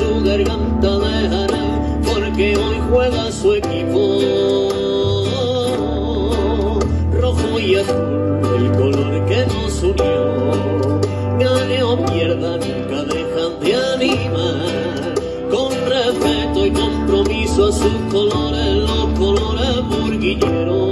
nunca dejaré, porque hoy juega su equipo. Rojo y azul, el color que nos unió. Gane o pierda, nunca dejan de animar. Con respeto y compromiso a sus colores, los colores burguilleros.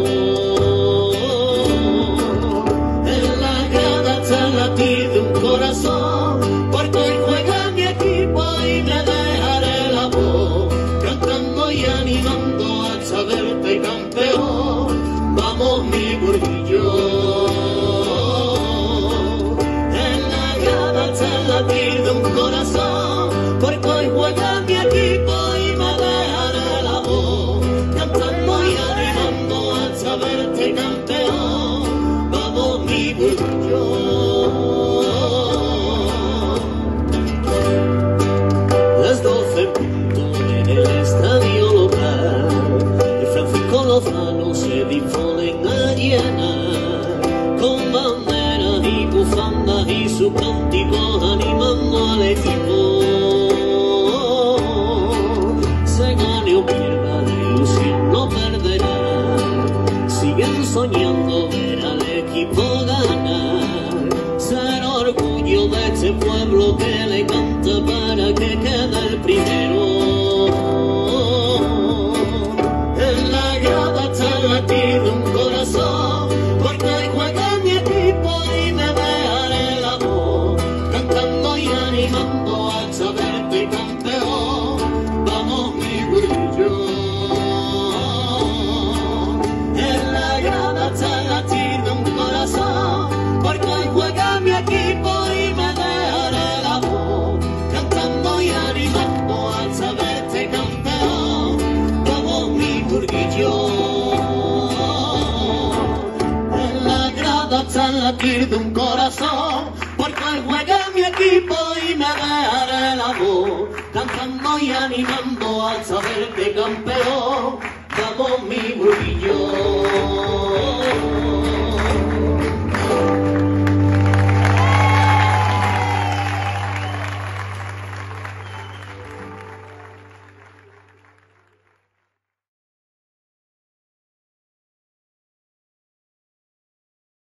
Y bufandas y sus cánticos animando al equipo. Se gane o pierda, la ilusión no perderá. Siguen soñando ver al equipo ganar. Ser orgullo de este pueblo que le canta para que quede el primero. En la grada está el el latir de un corazón, porque juega mi equipo y me dejaré la voz, cantando y animando al saber que campeón, vamos mi burguillo.